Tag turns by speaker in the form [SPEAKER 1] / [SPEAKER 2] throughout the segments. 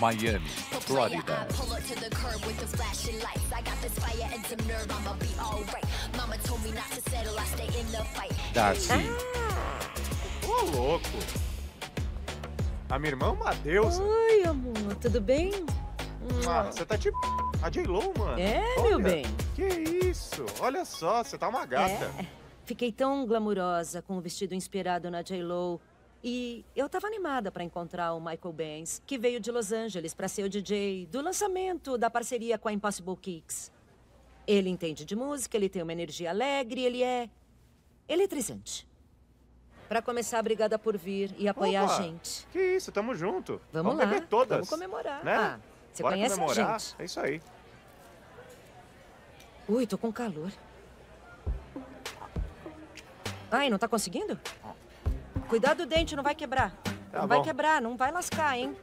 [SPEAKER 1] Miami, Flórida. Darcy,
[SPEAKER 2] Ô, louco. A minha irmã é uma deusa.
[SPEAKER 3] Oi, amor, tudo bem?
[SPEAKER 2] Ah, você tá tipo a J-Lo, mano.
[SPEAKER 3] É,
[SPEAKER 2] Olha,
[SPEAKER 3] meu bem.
[SPEAKER 2] Que isso? Olha só, você tá uma gata.
[SPEAKER 3] É. Fiquei tão glamurosa com o vestido inspirado na J-Lo. E eu tava animada pra encontrar o Michael Benz, que veio de Los Angeles pra ser o DJ do lançamento da parceria com a Impossible Kicks. Ele entende de música, ele tem uma energia alegre, ele é eletrizante. Pra começar, obrigada por vir e apoiar
[SPEAKER 2] Opa,
[SPEAKER 3] a gente.
[SPEAKER 2] Que isso, tamo junto.
[SPEAKER 3] Vamos, lá,
[SPEAKER 2] beber todas.
[SPEAKER 3] vamos comemorar.
[SPEAKER 2] Né?
[SPEAKER 3] Ah, você
[SPEAKER 2] Bora
[SPEAKER 3] conhece
[SPEAKER 2] comemorar.
[SPEAKER 3] a gente.
[SPEAKER 2] É isso aí.
[SPEAKER 3] Ui, tô com calor. Ai, não tá conseguindo? Cuidado o dente, não vai quebrar.
[SPEAKER 2] Tá
[SPEAKER 3] não vai
[SPEAKER 2] bom.
[SPEAKER 3] quebrar, não vai lascar, hein?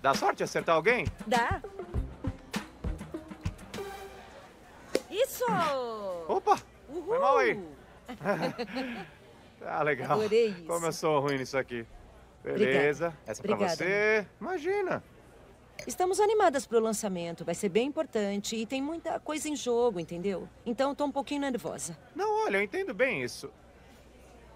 [SPEAKER 2] Dá sorte acertar alguém?
[SPEAKER 3] Dá. Isso!
[SPEAKER 2] Opa!
[SPEAKER 3] Uhul!
[SPEAKER 2] Foi mal aí. Ah, legal.
[SPEAKER 3] Adorei isso.
[SPEAKER 2] Como eu sou ruim nisso aqui. Beleza. Essa pra
[SPEAKER 3] Obrigada,
[SPEAKER 2] você. Imagina.
[SPEAKER 3] Estamos animadas pro lançamento, vai ser bem importante e tem muita coisa em jogo, entendeu? Então tô um pouquinho nervosa.
[SPEAKER 2] Não, olha, eu entendo bem isso.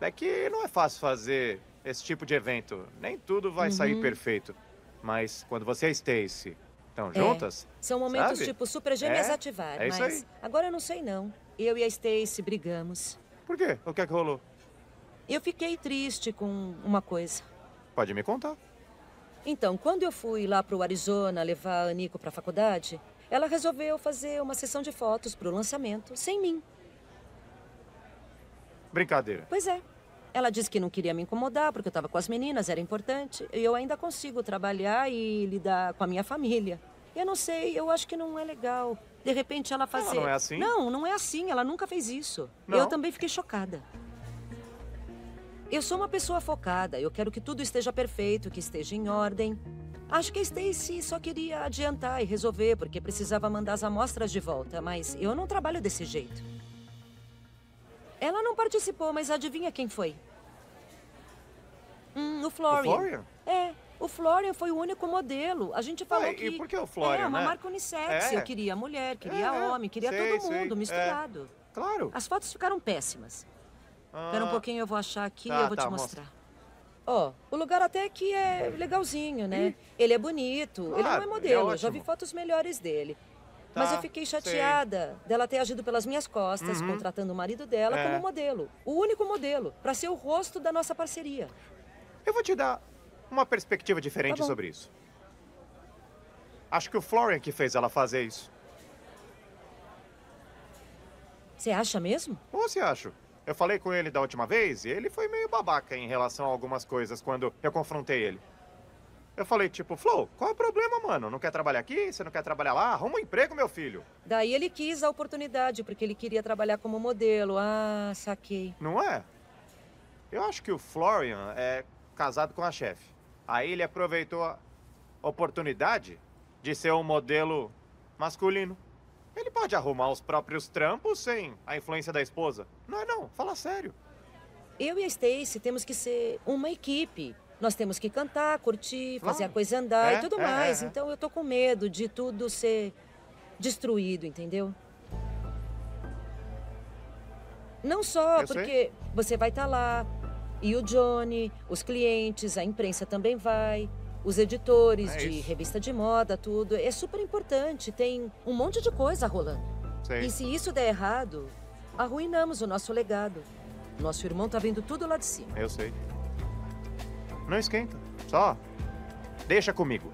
[SPEAKER 2] É que não é fácil fazer esse tipo de evento. Nem tudo vai sair
[SPEAKER 3] Uhum.
[SPEAKER 2] perfeito. Mas quando você e a Stacy estão
[SPEAKER 3] É,
[SPEAKER 2] juntas,
[SPEAKER 3] São momentos
[SPEAKER 2] sabe?
[SPEAKER 3] tipo super gêmeas
[SPEAKER 2] É,
[SPEAKER 3] ativar,
[SPEAKER 2] é
[SPEAKER 3] mas
[SPEAKER 2] aí.
[SPEAKER 3] agora eu não sei não. Eu e a Stacy brigamos.
[SPEAKER 2] por quê? O que é que rolou?
[SPEAKER 3] Eu fiquei triste com uma coisa.
[SPEAKER 2] Pode me contar.
[SPEAKER 3] Então, quando eu fui lá pro Arizona levar a Nico pra faculdade, ela resolveu fazer uma sessão de fotos pro lançamento, sem mim.
[SPEAKER 2] Brincadeira.
[SPEAKER 3] Pois é. Ela disse que não queria me incomodar porque eu tava com as meninas, era importante. E eu ainda consigo trabalhar e lidar com a minha família. Eu não sei, eu acho que não é legal. De repente ela fazer.
[SPEAKER 2] não é assim?
[SPEAKER 3] Não, não é assim. Ela nunca fez isso.
[SPEAKER 2] Não?
[SPEAKER 3] Eu também fiquei chocada. Eu sou uma pessoa focada. Eu quero que tudo esteja perfeito, que esteja em ordem. Acho que a Stacy só queria adiantar e resolver porque precisava mandar as amostras de volta, mas eu não trabalho desse jeito. Ela não participou, mas adivinha quem foi? Hum, o Florian.
[SPEAKER 2] O Florian?
[SPEAKER 3] É, o Florian foi o único modelo. A gente falou
[SPEAKER 2] Ah, e
[SPEAKER 3] que...
[SPEAKER 2] por que o Florian,
[SPEAKER 3] É, uma
[SPEAKER 2] né?
[SPEAKER 3] marca unissex.
[SPEAKER 2] É.
[SPEAKER 3] Eu queria mulher, queria
[SPEAKER 2] É,
[SPEAKER 3] homem, queria
[SPEAKER 2] sei,
[SPEAKER 3] todo
[SPEAKER 2] sei,
[SPEAKER 3] mundo
[SPEAKER 2] é.
[SPEAKER 3] misturado.
[SPEAKER 2] Claro.
[SPEAKER 3] As fotos ficaram péssimas. Espera um
[SPEAKER 2] Ah,
[SPEAKER 3] pouquinho, eu vou achar aqui e
[SPEAKER 2] tá,
[SPEAKER 3] eu vou
[SPEAKER 2] tá,
[SPEAKER 3] te
[SPEAKER 2] mostra.
[SPEAKER 3] mostrar. Ó, o lugar até que é legalzinho, né? Ele é bonito, ele não
[SPEAKER 2] Claro,
[SPEAKER 3] é
[SPEAKER 2] é
[SPEAKER 3] modelo, eu já vi fotos melhores dele. Mas
[SPEAKER 2] Tá,
[SPEAKER 3] eu fiquei
[SPEAKER 2] sei.
[SPEAKER 3] chateada dela ter agido pelas minhas costas,
[SPEAKER 2] Uhum.
[SPEAKER 3] contratando o marido dela
[SPEAKER 2] É.
[SPEAKER 3] como modelo. O único modelo, pra ser o rosto da nossa parceria.
[SPEAKER 2] Eu vou te dar uma perspectiva diferente
[SPEAKER 3] Tá
[SPEAKER 2] sobre isso. Acho que o Florian que fez ela fazer isso.
[SPEAKER 3] Você acha mesmo?
[SPEAKER 2] Ou você acha? Eu falei com ele da última vez e ele foi meio babaca em relação a algumas coisas quando eu confrontei ele. Eu falei, tipo, Flo, qual é o problema, mano? Não quer trabalhar aqui? Você não quer trabalhar lá? Arruma um emprego, meu filho.
[SPEAKER 3] Daí ele quis a oportunidade, porque ele queria trabalhar como modelo. Ah, saquei.
[SPEAKER 2] Não é? Eu acho que o Florian é casado com a chefe. Aí ele aproveitou a oportunidade de ser um modelo masculino. Ele pode arrumar os próprios trampos sem a influência da esposa. Não é não, fala sério.
[SPEAKER 3] Eu e a Stacy temos que ser uma equipe. Nós temos que cantar, curtir, fazer a coisa andar
[SPEAKER 2] É,
[SPEAKER 3] e tudo
[SPEAKER 2] é,
[SPEAKER 3] mais.
[SPEAKER 2] é, é.
[SPEAKER 3] Então eu tô com medo de tudo ser destruído, entendeu? Não só
[SPEAKER 2] Eu sei.
[SPEAKER 3] porque você vai estar lá, e o Johnny, os clientes, a imprensa também vai, os editores
[SPEAKER 2] É
[SPEAKER 3] de
[SPEAKER 2] isso.
[SPEAKER 3] revista de moda, tudo. É super importante, tem um monte de coisa rolando.
[SPEAKER 2] Sei.
[SPEAKER 3] E se isso der errado, arruinamos o nosso legado. Nosso irmão tá vendo tudo lá de cima.
[SPEAKER 2] Eu sei. Não esquenta. Só deixa comigo.